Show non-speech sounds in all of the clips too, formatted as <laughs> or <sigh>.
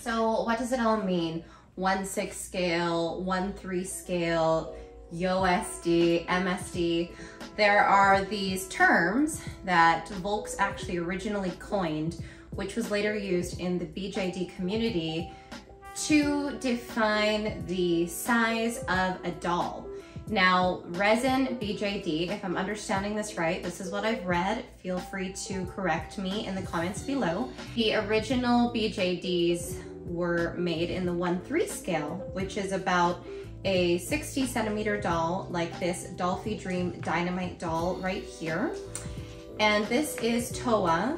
So what does it all mean? 1-6 scale, 1-3 scale, YOSD, MSD. There are these terms that Volks actually originally coined, which was later used in the BJD community to define the size of a doll. Now, resin BJD, if I'm understanding this right, this is what I've read. Feel free to correct me in the comments below. The original BJDs were made in the 1-3 scale, which is about a 60 centimeter doll like this Dollfie Dream Dynamite doll right here. And this is Toa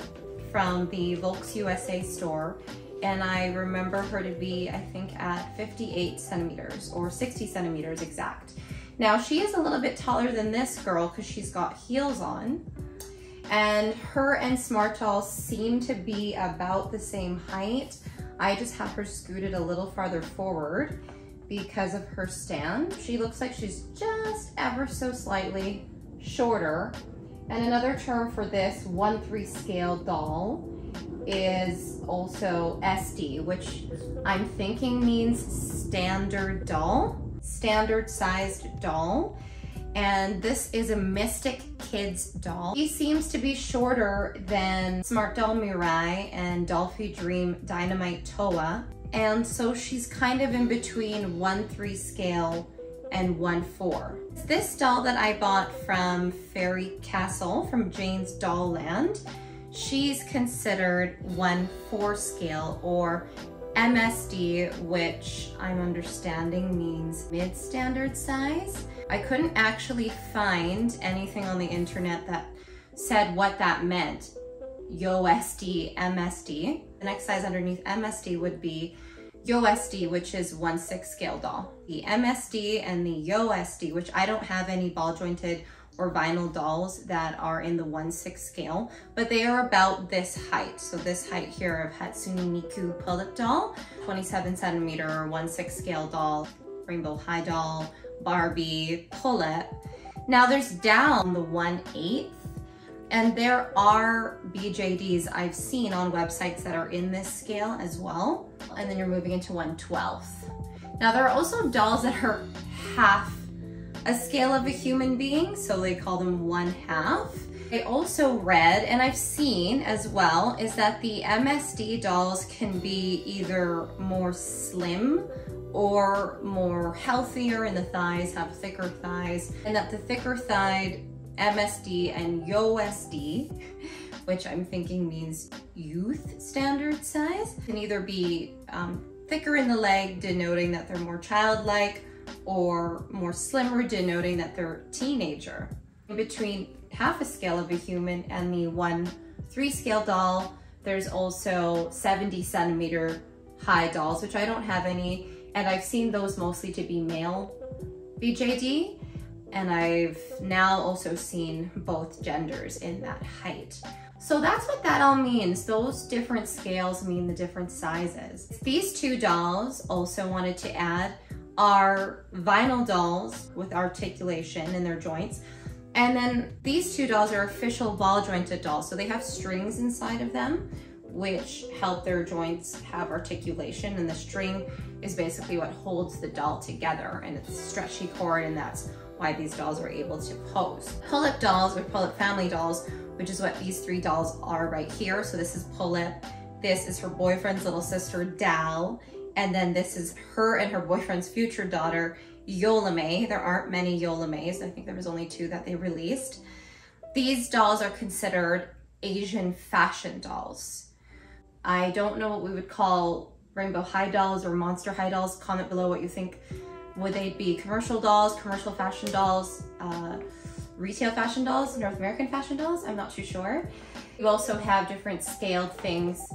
from the Volks USA store. And I remember her to be, I think, at 58 centimeters or 60 centimeters exact. Now she is a little bit taller than this girl because she's got heels on. And her and Smart Doll seem to be about the same height. I just have her scooted a little farther forward because of her stand. She looks like she's just ever so slightly shorter. And another term for this 1-3 scale doll is also SD, which I'm thinking means standard doll standard sized doll. And this is a Mystic Kids doll. He seems to be shorter than Smart Doll Mirai and Dollfie Dream Dynamite Toa. And so she's kind of in between 1-3 scale and 1-4. This doll that I bought from Fairy Castle from Jane's Doll Land, she's considered 1-4 scale or MSD, which I'm understanding means mid-standard size. I couldn't actually find anything on the internet that said what that meant. YOSD, MSD. The next size underneath MSD would be YOSD, which is 1-6 scale doll. The MSD and the YOSD, which I don't have any ball jointed or vinyl dolls that are in the 1-6 scale, but they are about this height. So this height here of Hatsune Miku Pullip doll, 27 centimeter 1-6 scale doll, Rainbow High doll, Barbie, Pullip. Now there's down the 1 8 and there are BJDs I've seen on websites that are in this scale as well. And then you're moving into 1 12th. Now there are also dolls that are half a scale of a human being, so they call them one half. I also read, and I've seen as well, is that the MSD dolls can be either more slim or more healthier in the thighs, have thicker thighs, and that the thicker thighed MSD and YOSD, <laughs> which I'm thinking means youth standard size, can either be um, thicker in the leg, denoting that they're more childlike, or more slimmer, denoting that they're teenager. In between half a scale of a human and the one three scale doll, there's also 70 centimeter high dolls, which I don't have any, and I've seen those mostly to be male BJD, and I've now also seen both genders in that height. So that's what that all means. Those different scales mean the different sizes. These two dolls also wanted to add are vinyl dolls with articulation in their joints. And then these two dolls are official ball jointed dolls. So they have strings inside of them, which help their joints have articulation. And the string is basically what holds the doll together. And it's stretchy cord and that's why these dolls are able to pose. Pullip dolls or Pullip family dolls, which is what these three dolls are right here. So this is Pullip. This is her boyfriend's little sister, Dal. And then this is her and her boyfriend's future daughter, Yeolume. There aren't many Yeolumes. I think there was only two that they released. These dolls are considered Asian fashion dolls. I don't know what we would call rainbow high dolls or monster high dolls. Comment below what you think. Would they be commercial dolls, commercial fashion dolls, uh, retail fashion dolls, North American fashion dolls? I'm not too sure. You also have different scaled things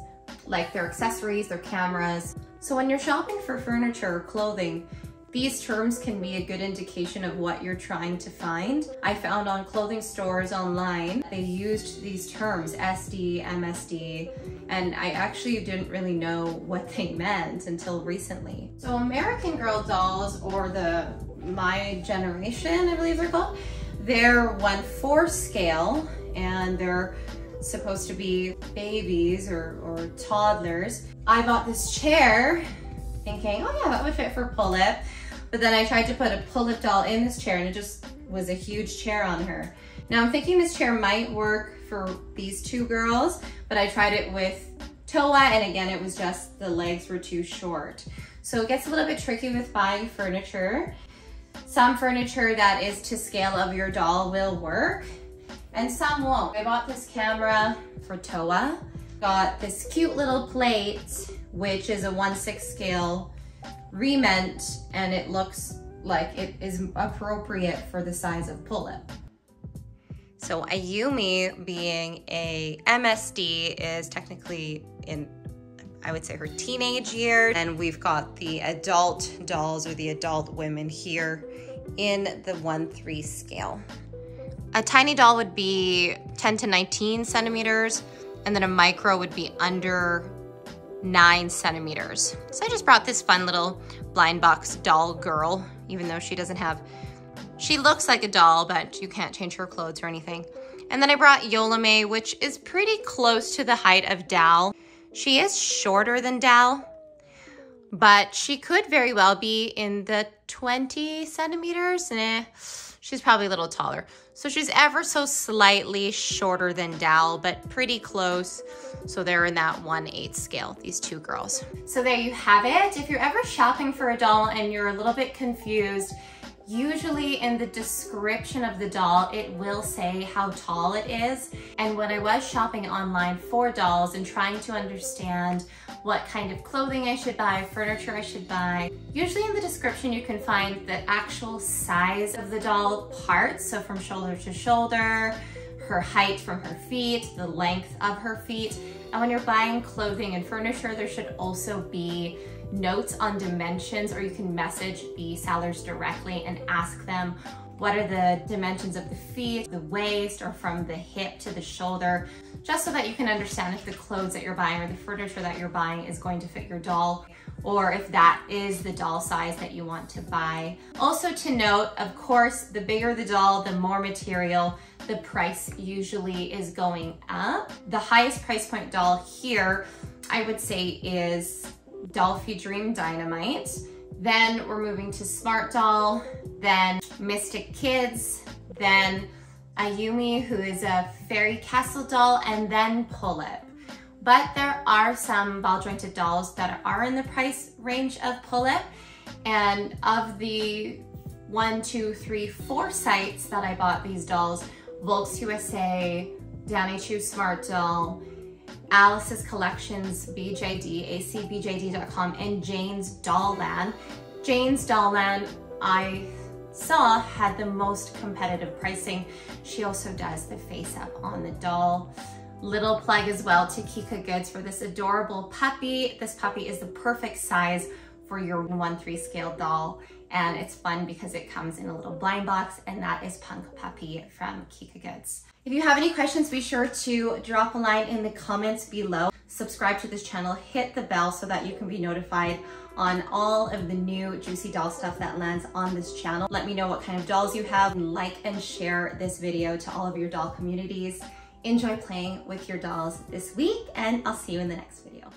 like their accessories, their cameras. So when you're shopping for furniture or clothing, these terms can be a good indication of what you're trying to find. I found on clothing stores online, they used these terms, SD, MSD, and I actually didn't really know what <laughs> they meant until recently. So American Girl dolls, or the My Generation, I believe they're called, they're 1-4 scale, and they're supposed to be babies or, or toddlers. I bought this chair thinking, oh yeah, that would fit for Pullip. But then I tried to put a Pullip doll in this chair and it just was a huge chair on her. Now I'm thinking this chair might work for these two girls, but I tried it with Toa and again, it was just the legs were too short. So it gets a little bit tricky with buying furniture. Some furniture that is to scale of your doll will work and some won't. I bought this camera for Toa, got this cute little plate, which is a 1-6 scale Re-Ment, and it looks like it is appropriate for the size of Pullip. So Ayumi being a MSD is technically in, I would say her teenage years. And we've got the adult dolls or the adult women here in the 1-3 scale. A tiny doll would be 10 to 19 centimeters, and then a micro would be under nine centimeters. So I just brought this fun little blind box doll girl, even though she doesn't have she looks like a doll, but you can't change her clothes or anything. And then I brought Yeolume, which is pretty close to the height of Dal. She is shorter than Dal, but she could very well be in the 20 centimeters. Eh, she's probably a little taller. So she's ever so slightly shorter than Dal, but pretty close. So they're in that 1 8 scale, these two girls. So there you have it. If you're ever shopping for a doll and you're a little bit confused, Usually in the description of the doll, it will say how tall it is. And when I was shopping online for dolls and trying to understand what kind of clothing I should buy, furniture I should buy, usually in the description you can find the actual size of the doll parts. So from shoulder to shoulder, her height from her feet, the length of her feet. And when you're buying clothing and furniture, there should also be notes on dimensions or you can message the sellers directly and ask them what are the dimensions of the feet, the waist, or from the hip to the shoulder, just so that you can understand if the clothes that you're buying or the furniture that you're buying is going to fit your doll or if that is the doll size that you want to buy. Also to note, of course, the bigger the doll, the more material, the price usually is going up. The highest price point doll here, I would say is Dollfie Dream Dynamite. Then we're moving to Smart Doll, then Mystic Kids, then Ayumi, who is a fairy castle doll, and then Pullip. But there are some ball jointed dolls that are in the price range of Pullip. And of the one, two, three, four sites that I bought these dolls, Volks USA, Danny Choo Smart Doll, Alice's Collections, BJD, acbjd.com, and Jane's Doll Land. Jane's Doll Land, I saw had the most competitive pricing. She also does the face up on the doll. Little plug as well to Kika Goods for this adorable puppy. This puppy is the perfect size for your 1-3 scale doll. And it's fun because it comes in a little blind box and that is Punk Puppy from Kika Goods. If you have any questions, be sure to drop a line in the comments below. Subscribe to this channel, hit the bell so that you can be notified on all of the new juicy doll stuff that lands on this channel. Let me know what kind of dolls you have. Like and share this video to all of your doll communities. Enjoy playing with your dolls this week and I'll see you in the next video.